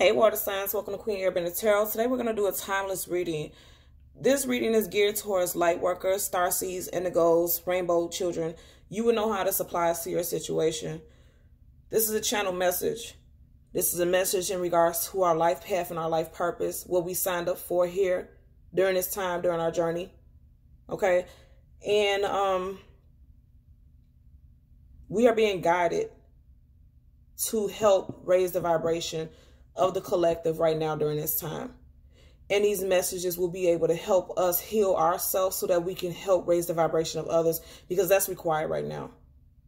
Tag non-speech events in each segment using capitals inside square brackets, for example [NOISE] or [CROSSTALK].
Hey, water signs, welcome to Queen Airbender Tarot. Today we're going to do a timeless reading. This reading is geared towards light workers, star seeds, indigos, rainbow children. You will know how this applies to your situation. This is a channel message. This is a message in regards to our life path and our life purpose, what we signed up for here during this time, during our journey. Okay? And um we are being guided to help raise the vibration of the collective right now during this time. And these messages will be able to help us heal ourselves so that we can help raise the vibration of others because that's required right now.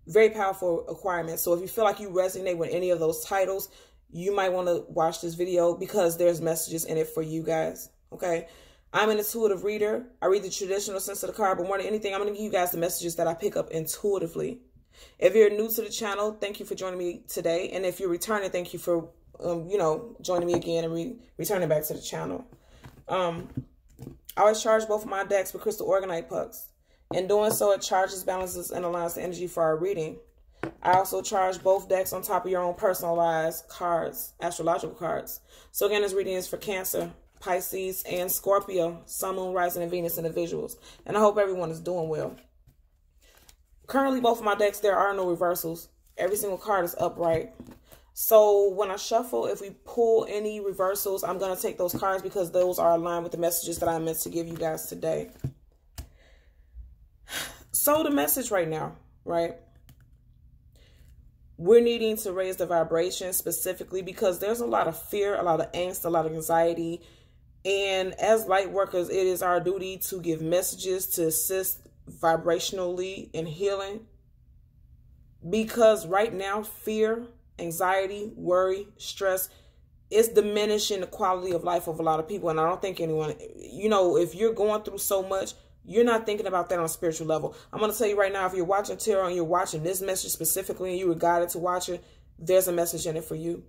Very powerful requirement. So if you feel like you resonate with any of those titles, you might want to watch this video because there's messages in it for you guys. Okay. I'm an intuitive reader. I read the traditional sense of the card, but more than anything, I'm going to give you guys the messages that I pick up intuitively. If you're new to the channel, thank you for joining me today. And if you're returning, thank you for um, you know, joining me again and re returning back to the channel. Um, I always charge both of my decks with crystal Orgonite pucks. In doing so, it charges, balances, and aligns the energy for our reading. I also charge both decks on top of your own personalized cards, astrological cards. So again, this reading is for Cancer, Pisces, and Scorpio, Sun, Moon, Rising, and Venus individuals. And I hope everyone is doing well. Currently, both of my decks, there are no reversals. Every single card is upright. So when I shuffle, if we pull any reversals, I'm going to take those cards because those are aligned with the messages that I meant to give you guys today. So the message right now, right? We're needing to raise the vibration specifically because there's a lot of fear, a lot of angst, a lot of anxiety. And as light workers, it is our duty to give messages to assist vibrationally in healing. Because right now, fear anxiety, worry, stress, it's diminishing the quality of life of a lot of people. And I don't think anyone, you know, if you're going through so much, you're not thinking about that on a spiritual level. I'm going to tell you right now, if you're watching tarot and you're watching this message specifically and you were guided to watch it, there's a message in it for you.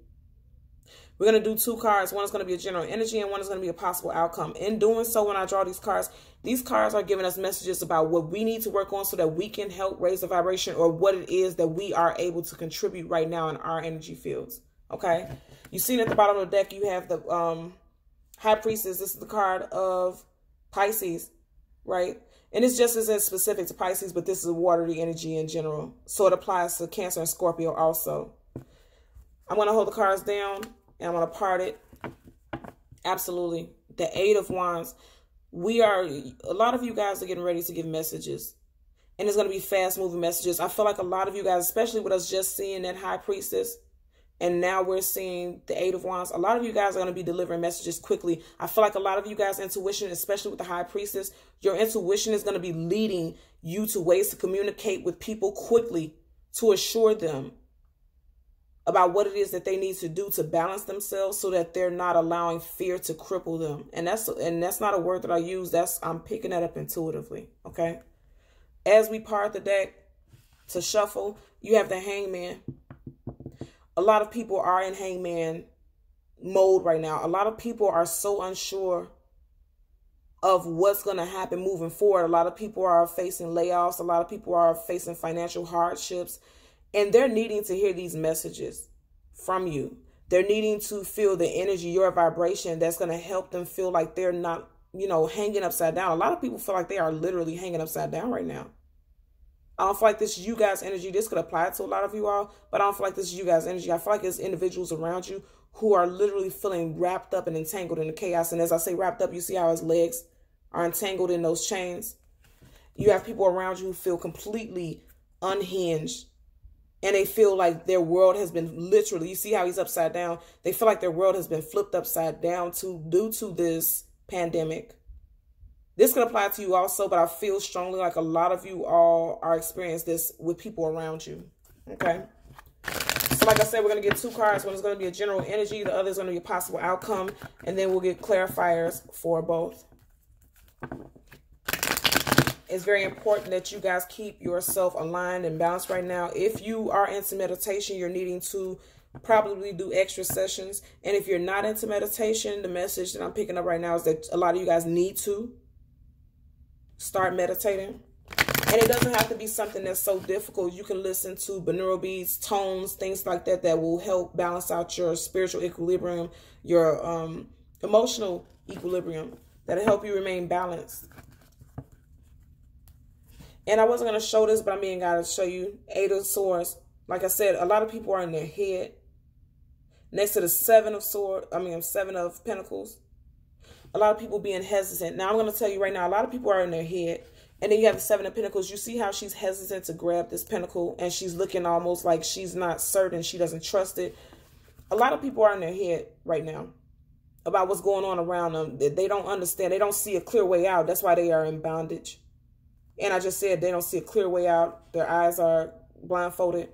We're going to do two cards. One is going to be a general energy and one is going to be a possible outcome. In doing so, when I draw these cards, these cards are giving us messages about what we need to work on so that we can help raise the vibration or what it is that we are able to contribute right now in our energy fields. Okay. You see at the bottom of the deck, you have the um, High Priestess. This is the card of Pisces, right? And it's just as specific to Pisces, but this is watery energy in general. So it applies to Cancer and Scorpio also. I'm going to hold the cards down and I'm going to part it. Absolutely. The Eight of Wands. We are, a lot of you guys are getting ready to give messages. And it's going to be fast moving messages. I feel like a lot of you guys, especially with us just seeing that High Priestess, and now we're seeing the Eight of Wands. A lot of you guys are going to be delivering messages quickly. I feel like a lot of you guys' intuition, especially with the High Priestess, your intuition is going to be leading you to ways to communicate with people quickly to assure them about what it is that they need to do to balance themselves so that they're not allowing fear to cripple them. And that's and that's not a word that I use. That's I'm picking that up intuitively. Okay. As we part the deck to shuffle, you have the hangman. A lot of people are in hangman mode right now. A lot of people are so unsure of what's going to happen moving forward. A lot of people are facing layoffs. A lot of people are facing financial hardships and they're needing to hear these messages from you. They're needing to feel the energy, your vibration that's going to help them feel like they're not, you know, hanging upside down. A lot of people feel like they are literally hanging upside down right now. I don't feel like this is you guys' energy. This could apply to a lot of you all, but I don't feel like this is you guys' energy. I feel like it's individuals around you who are literally feeling wrapped up and entangled in the chaos. And as I say wrapped up, you see how his legs are entangled in those chains. You have people around you who feel completely unhinged and they feel like their world has been literally you see how he's upside down? They feel like their world has been flipped upside down to due to this pandemic. This can apply to you also but i feel strongly like a lot of you all are experiencing this with people around you okay? So like i said we're going to get two cards. One is going to be a general energy the other is going to be a possible outcome and then we'll get clarifiers for both it's very important that you guys keep yourself aligned and balanced right now. If you are into meditation, you're needing to probably do extra sessions. And if you're not into meditation, the message that I'm picking up right now is that a lot of you guys need to start meditating. And it doesn't have to be something that's so difficult. You can listen to binaural beats, tones, things like that that will help balance out your spiritual equilibrium, your um, emotional equilibrium. That'll help you remain balanced. And I wasn't going to show this, but I'm being got to show you Eight of Swords. Like I said, a lot of people are in their head. Next to the Seven of Swords, I mean, Seven of Pentacles. A lot of people being hesitant. Now, I'm going to tell you right now, a lot of people are in their head. And then you have the Seven of Pentacles. You see how she's hesitant to grab this pentacle. And she's looking almost like she's not certain. She doesn't trust it. A lot of people are in their head right now about what's going on around them. They don't understand. They don't see a clear way out. That's why they are in bondage. And I just said they don't see a clear way out. Their eyes are blindfolded.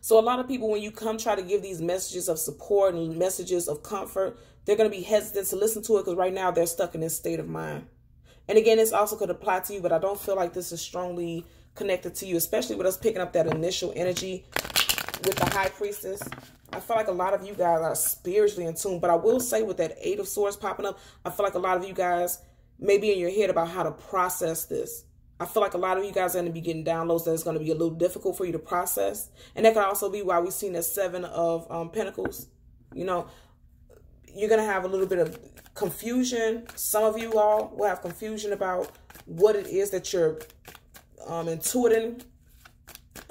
So a lot of people, when you come try to give these messages of support and messages of comfort, they're going to be hesitant to listen to it because right now they're stuck in this state of mind. And again, this also could apply to you, but I don't feel like this is strongly connected to you, especially with us picking up that initial energy with the high priestess. I feel like a lot of you guys are spiritually in tune, but I will say with that eight of swords popping up, I feel like a lot of you guys may be in your head about how to process this. I feel like a lot of you guys are going to be getting downloads that is going to be a little difficult for you to process. And that could also be why we've seen the seven of um, pentacles. You know, you're going to have a little bit of confusion. Some of you all will have confusion about what it is that you're um, intuiting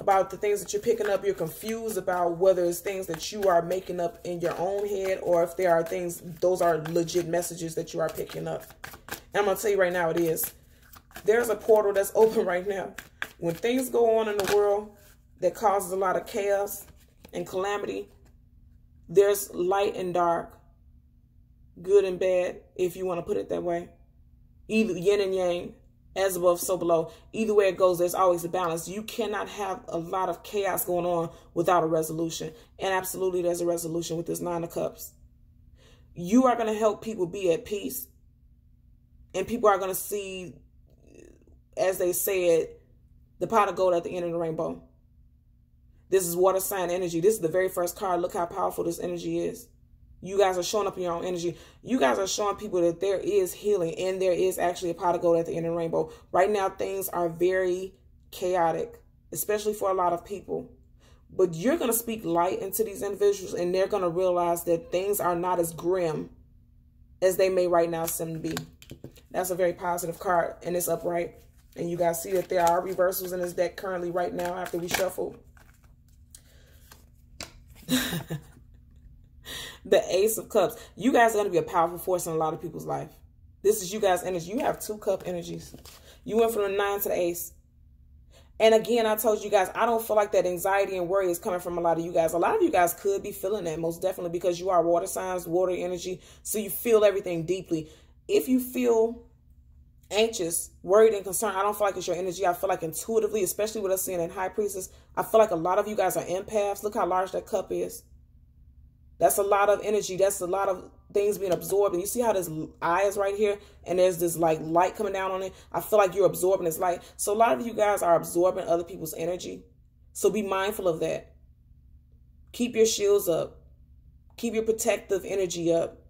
about the things that you're picking up. You're confused about whether it's things that you are making up in your own head or if there are things, those are legit messages that you are picking up. And I'm going to tell you right now, it is there's a portal that's open right now. When things go on in the world that causes a lot of chaos and calamity, there's light and dark, good and bad, if you want to put it that way. Either yin and yang, as above, so below. Either way it goes, there's always a balance. You cannot have a lot of chaos going on without a resolution. And absolutely, there's a resolution with this Nine of Cups. You are going to help people be at peace. And people are going to see as they said, the pot of gold at the end of the rainbow. This is water sign energy. This is the very first card. Look how powerful this energy is. You guys are showing up in your own energy. You guys are showing people that there is healing and there is actually a pot of gold at the end of the rainbow. Right now, things are very chaotic, especially for a lot of people. But you're going to speak light into these individuals and they're going to realize that things are not as grim as they may right now seem to be. That's a very positive card and it's upright. And you guys see that there are reversals in this deck currently right now after we shuffle. [LAUGHS] the Ace of Cups. You guys are going to be a powerful force in a lot of people's life. This is you guys' energy. You have two cup energies. You went from the nine to the ace. And again, I told you guys, I don't feel like that anxiety and worry is coming from a lot of you guys. A lot of you guys could be feeling that most definitely because you are water signs, water energy. So you feel everything deeply. If you feel anxious, worried, and concerned. I don't feel like it's your energy. I feel like intuitively, especially with us seeing in High Priestess, I feel like a lot of you guys are empaths. Look how large that cup is. That's a lot of energy. That's a lot of things being absorbed. And you see how this eye is right here? And there's this like light coming down on it. I feel like you're absorbing this light. So a lot of you guys are absorbing other people's energy. So be mindful of that. Keep your shields up. Keep your protective energy up.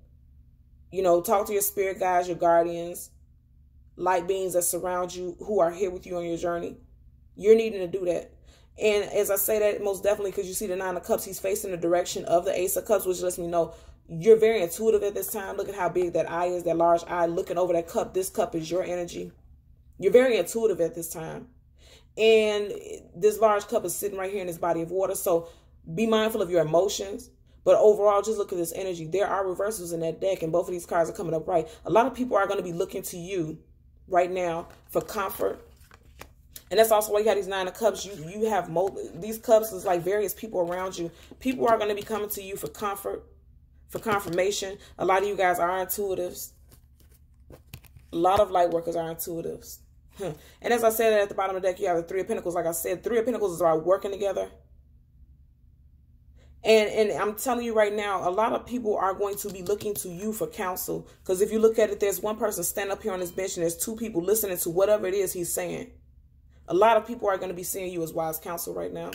You know, talk to your spirit guides, your guardians light beings that surround you who are here with you on your journey. You're needing to do that. And as I say that, most definitely because you see the Nine of Cups, he's facing the direction of the Ace of Cups, which lets me know you're very intuitive at this time. Look at how big that eye is, that large eye looking over that cup. This cup is your energy. You're very intuitive at this time. And this large cup is sitting right here in this body of water. So be mindful of your emotions. But overall, just look at this energy. There are reversals in that deck, and both of these cards are coming up right. A lot of people are going to be looking to you right now for comfort. And that's also why you have these nine of cups. You you have these cups is like various people around you. People are going to be coming to you for comfort, for confirmation. A lot of you guys are intuitives. A lot of light workers are intuitives. [LAUGHS] And as I said at the bottom of the deck, you have the Three of Pentacles. Like I said, Three of Pentacles is about working together. And and I'm telling you right now, a lot of people are going to be looking to you for counsel. Because if you look at it, there's one person standing up here on this bench and there's two people listening to whatever it is he's saying. A lot of people are going to be seeing you as wise counsel right now.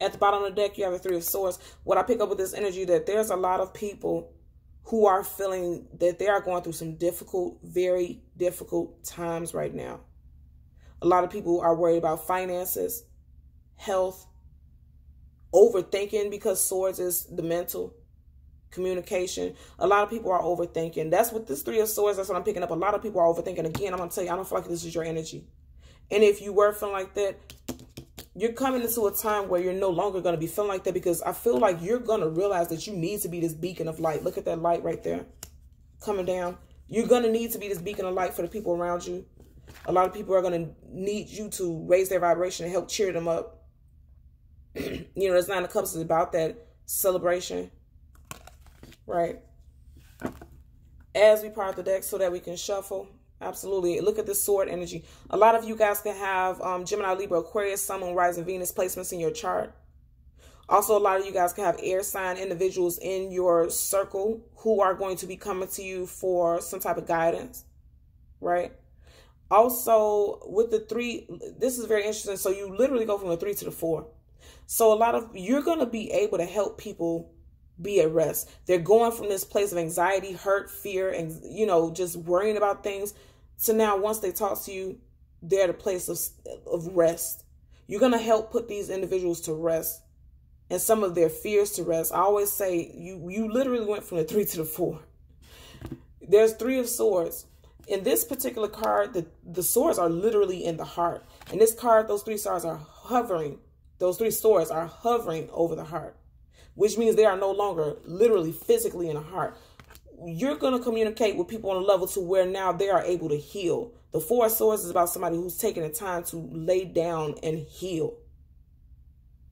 At the bottom of the deck, you have a three of swords. What I pick up with this energy that there's a lot of people who are feeling that they are going through some difficult, very difficult times right now. A lot of people are worried about finances, health, overthinking because swords is the mental communication. A lot of people are overthinking. That's what this three of swords, that's what I'm picking up. A lot of people are overthinking. Again, I'm going to tell you, I don't feel like this is your energy. And if you were feeling like that, you're coming into a time where you're no longer going to be feeling like that because I feel like you're going to realize that you need to be this beacon of light. Look at that light right there coming down. You're going to need to be this beacon of light for the people around you. A lot of people are going to need you to raise their vibration and help cheer them up. [CLEARS THROAT] you know, it's Nine of Cups is about that celebration, right? As we part the deck so that we can shuffle. Absolutely. Look at the sword energy. A lot of you guys can have um, Gemini, Libra, Aquarius, Sun, Moon, Rising, Venus placements in your chart. Also, a lot of you guys can have air sign individuals in your circle who are going to be coming to you for some type of guidance, right? Also, with the three, this is very interesting. So you literally go from the three to the four. So a lot of, you're going to be able to help people be at rest. They're going from this place of anxiety, hurt, fear, and, you know, just worrying about things so now once they talk to you, they're at a place of, of rest. You're going to help put these individuals to rest and some of their fears to rest. I always say you, you literally went from the three to the four. There's three of swords. In this particular card, the, the swords are literally in the heart. In this card, those three stars are hovering. Those three swords are hovering over the heart, which means they are no longer literally physically in the heart you're going to communicate with people on a level to where now they are able to heal. The Four Swords is about somebody who's taking the time to lay down and heal,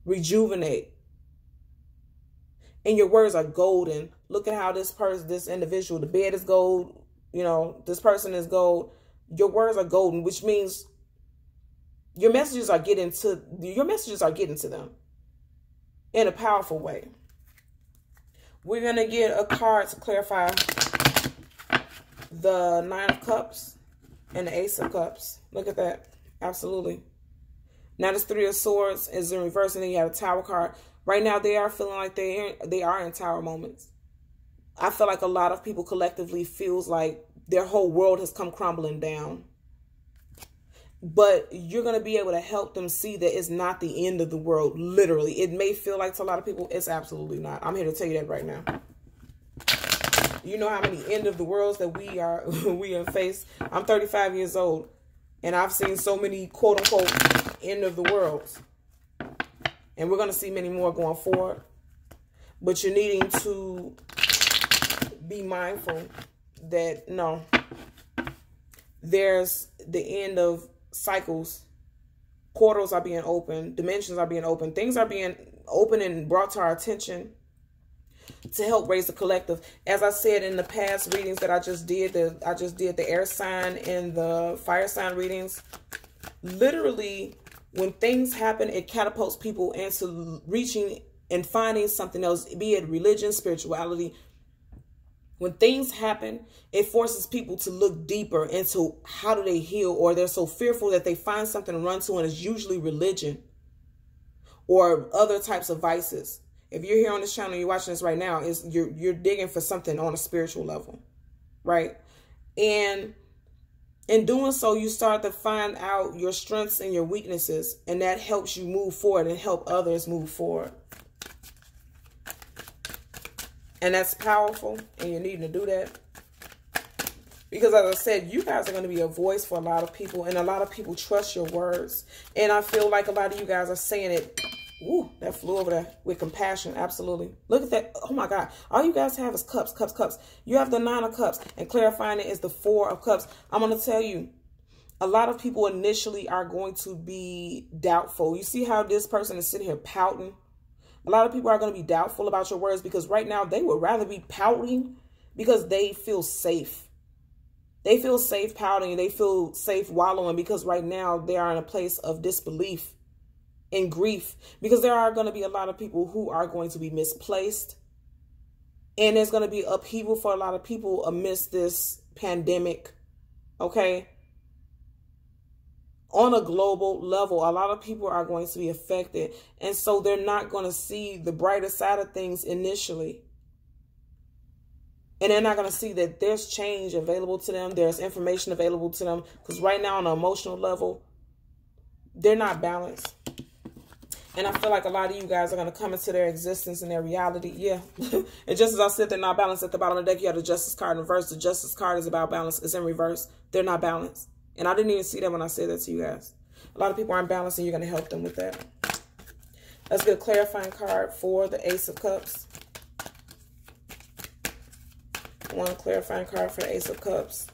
rejuvenate. And your words are golden. Look at how this person, this individual, the bed is gold. You know, this person is gold. Your words are golden, which means your messages are getting to your messages are getting to them in a powerful way. We're going to get a card to clarify the Nine of Cups and the Ace of Cups. Look at that. Absolutely. Now this Three of Swords is in reverse, and then you have a Tower card. Right now, they are feeling like they they are in Tower moments. I feel like a lot of people collectively feels like their whole world has come crumbling down but you're going to be able to help them see that it's not the end of the world literally. It may feel like to a lot of people it's absolutely not. I'm here to tell you that right now. You know how many end of the worlds that we are [LAUGHS] we have faced? I'm 35 years old and i've seen so many quote unquote end of the worlds. And we're going to see many more going forward. But you're needing to be mindful that no there's the end of cycles, portals are being opened, dimensions are being opened, things are being opened and brought to our attention to help raise the collective. As I said in the past readings that I just did, the I just did the air sign and the fire sign readings. Literally, when things happen, it catapults people into reaching and finding something else, be it religion, spirituality, when things happen, it forces people to look deeper into how do they heal or they're so fearful that they find something to run to and it's usually religion or other types of vices. If you're here on this channel, you're watching this right now, is you're you're digging for something on a spiritual level, right? And in doing so, you start to find out your strengths and your weaknesses, and that helps you move forward and help others move forward. And that's powerful, and you're needing to do that. Because as I said, you guys are going to be a voice for a lot of people, and a lot of people trust your words. And I feel like a lot of you guys are saying it. Ooh, that flew over there with compassion. Absolutely. Look at that. Oh my God. All you guys have is cups, cups, cups. You have the nine of cups, and clarifying it is the four of cups. I'm going to tell you, a lot of people initially are going to be doubtful. You see how this person is sitting here pouting? A lot of people are going to be doubtful about your words because right now they would rather be pouting because they feel safe. They feel safe pouting. They feel safe wallowing because right now they are in a place of disbelief and grief because there are going to be a lot of people who are going to be misplaced. And there's going to be upheaval for a lot of people amidst this pandemic. Okay on a global level. A lot of people are going to be affected. And so they're not going to see the brighter side of things initially. And they're not going to see that there's change available to them. There's information available to them. Because right now on an emotional level, they're not balanced. And I feel like a lot of you guys are going to come into their existence and their reality. Yeah. [LAUGHS] and just as I said, they're not balanced at the bottom of the deck. You have the Justice card in reverse. The Justice card is about balance. It's in reverse. They're not balanced. And I didn't even see that when I said that to you guys. A lot of people aren't balanced and you're going to help them with that. Let's get a clarifying card for the Ace of Cups. One clarifying card for the Ace of Cups.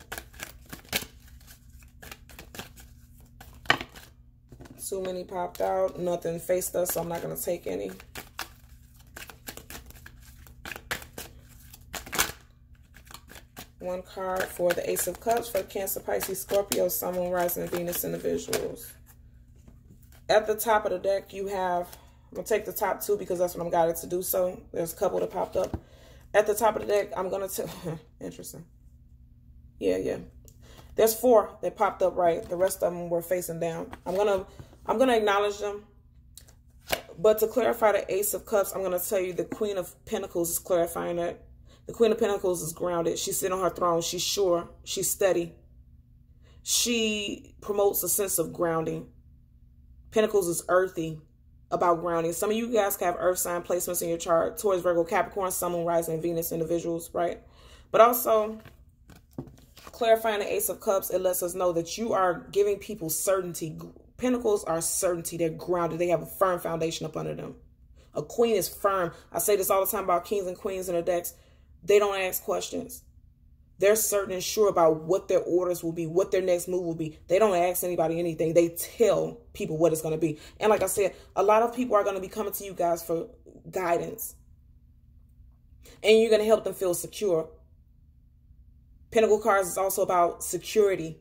Too many popped out. Nothing faced us, so I'm not going to take any. One card for the Ace of Cups for Cancer, Pisces, Scorpio, Sun, Moon, Rising, Venus individuals. At the top of the deck, you have, I'm going to take the top two because that's what I'm guided to do so. There's a couple that popped up. At the top of the deck, I'm going to, tell [LAUGHS] interesting. Yeah, yeah. There's four that popped up right. The rest of them were facing down. I'm going to I'm going to acknowledge them. But to clarify the Ace of Cups, I'm going to tell you the Queen of Pentacles is clarifying that. The Queen of Pentacles is grounded. She's sitting on her throne. She's sure. She's steady. She promotes a sense of grounding. Pentacles is earthy about grounding. Some of you guys have earth sign placements in your chart. Taurus, Virgo, Capricorn, Sun, Moon, Rising, Venus individuals, right? But also, clarifying the Ace of Cups, it lets us know that you are giving people certainty, Pentacles are certainty. They're grounded. They have a firm foundation up under them. A queen is firm. I say this all the time about kings and queens in the decks. They don't ask questions. They're certain and sure about what their orders will be, what their next move will be. They don't ask anybody anything. They tell people what it's going to be. And like I said, a lot of people are going to be coming to you guys for guidance. And you're going to help them feel secure. Pentacle cards is also about security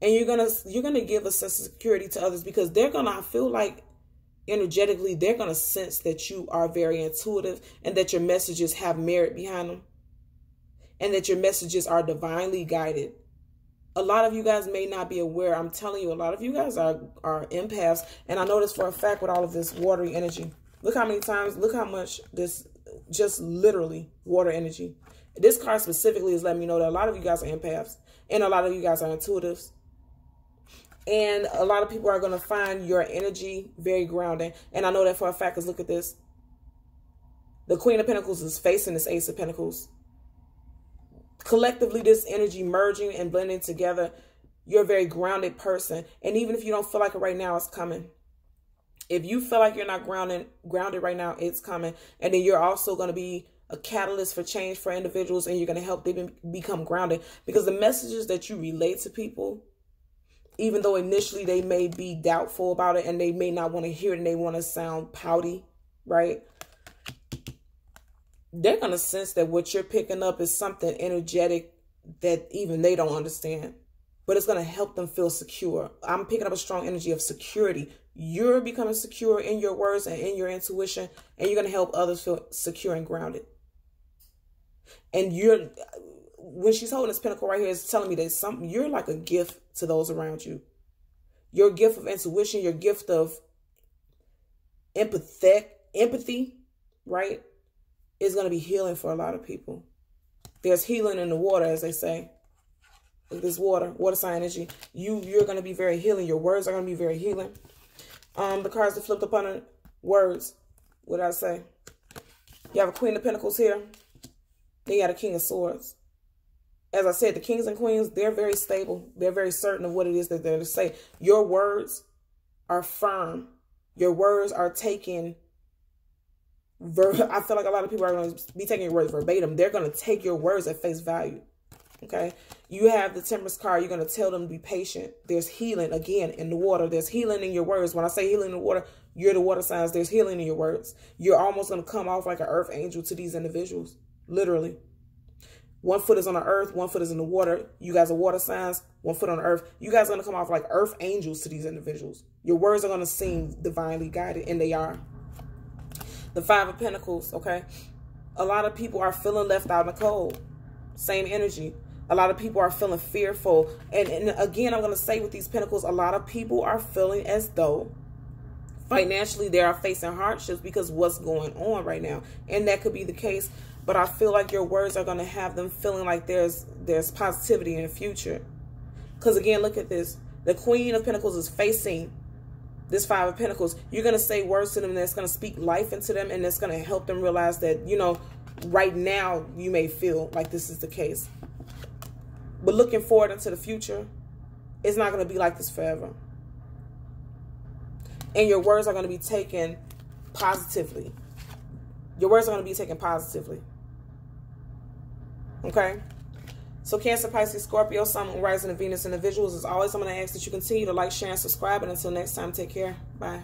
and you're gonna you're gonna give a sense of security to others because they're gonna feel like energetically they're gonna sense that you are very intuitive and that your messages have merit behind them and that your messages are divinely guided. A lot of you guys may not be aware. I'm telling you a lot of you guys are are empaths. And i this for a fact with all of this watery energy. Look how many times look how much this just literally water energy. This card specifically is letting me know that a lot of you guys are empaths and a lot of you guys are intuitives and a lot of people are going to find your energy very grounding. And I know that for a fact because look at this. The Queen of Pentacles is facing this Ace of Pentacles. Collectively, this energy merging and blending together, you're a very grounded person. And even if you don't feel like it right now, it's coming. If you feel like you're not grounded, grounded right now, it's coming. And then you're also going to be a catalyst for change for individuals and you're going to help them become grounded. Because the messages that you relate to people even though initially they may be doubtful about it and they may not want to hear it and they want to sound pouty, right? They're going to sense that what you're picking up is something energetic that even they don't understand. But it's going to help them feel secure. I'm picking up a strong energy of security. You're becoming secure in your words and in your intuition, and you're going to help others feel secure and grounded. And you're when she's holding this pentacle right here, is telling me that some you're like a gift to those around you. Your gift of intuition, your gift of empathetic empathy, right, is going to be healing for a lot of people. There's healing in the water, as they say. This water, water sign energy. You you're going to be very healing. Your words are going to be very healing. Um, the cards that flipped upon it, words. What did I say? You have a Queen of Pentacles here. Then you got a King of Swords as I said, the kings and queens, they're very stable. They're very certain of what it is that they're to say. Your words are firm. Your words are taken. [LAUGHS] I feel like a lot of people are going to be taking your words verbatim. They're going to take your words at face value. Okay. You have the temperance card. You're going to tell them to be patient. There's healing again in the water. There's healing in your words. When I say healing in the water, you're the water signs. There's healing in your words. You're almost going to come off like an earth angel to these individuals. Literally. One foot is on the earth, one foot is in the water. You guys are water signs, one foot on the earth. You guys are going to come off like earth angels to these individuals. Your words are going to seem divinely guided, and they are. The Five of Pentacles, okay? A lot of people are feeling left out in the cold. Same energy. A lot of people are feeling fearful. And, and again, I'm going to say with these pentacles, a lot of people are feeling as though financially they are facing hardships because what's going on right now. And that could be the case but I feel like your words are going to have them feeling like there's there's positivity in the future. Because again, look at this. The Queen of Pentacles is facing this five of pentacles. You're going to say words to them that's going to speak life into them and that's going to help them realize that you know right now you may feel like this is the case. But looking forward into the future it's not going to be like this forever. And your words are going to be taken positively. Your words are going to be taken positively okay so Cancer, Pisces, Scorpio, Sun, Rising, and Venus individuals, as always, I'm going to ask that you continue to like, share, and subscribe. And until next time, take care. Bye.